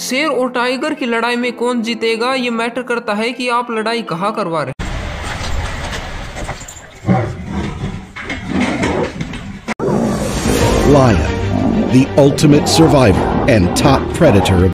शेर और टाइगर की लड़ाई में कौन जीतेगा ये मैटर करता है कि आप लड़ाई कहाँ करवा रहे Lion, the ultimate survivor and top predator